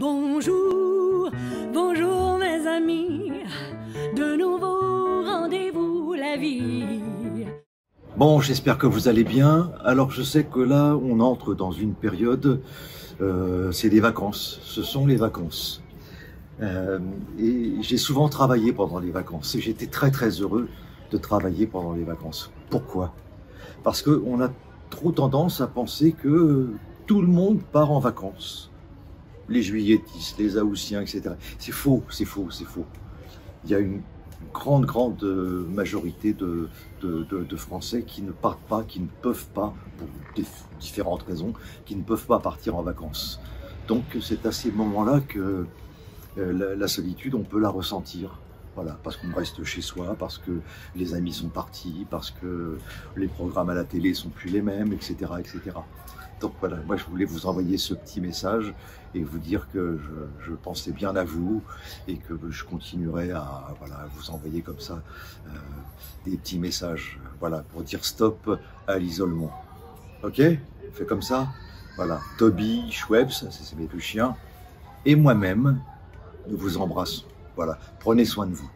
Bonjour, bonjour mes amis, de nouveau rendez-vous la vie. Bon, j'espère que vous allez bien. Alors je sais que là, on entre dans une période, euh, c'est les vacances, ce sont les vacances. Euh, et j'ai souvent travaillé pendant les vacances et j'étais très très heureux de travailler pendant les vacances. Pourquoi? Parce qu'on a trop tendance à penser que tout le monde part en vacances. Les juilletistes, les Haussiens, etc. C'est faux, c'est faux, c'est faux. Il y a une grande, grande majorité de, Français qui ne partent pas, qui ne peuvent pas, pour différentes raisons, qui ne peuvent pas partir en vacances. Donc c'est à ces moments-là que euh, la, solitude, on peut la ressentir. Voilà, parce qu'on reste chez soi, parce que les amis sont partis, parce que les programmes à la télé sont plus les mêmes, etc., etc. Donc voilà, moi je voulais vous envoyer ce petit message et vous dire que je, pensais bien à vous et que je continuerai à voilà, vous envoyer comme ça euh, des petits messages, voilà, pour dire stop à l'isolement. Ok? Fait comme ça Voilà, Toby, Schweppes, c'est mes deux chiens, et moi-même, nous vous embrassons. Voilà, prenez soin de vous.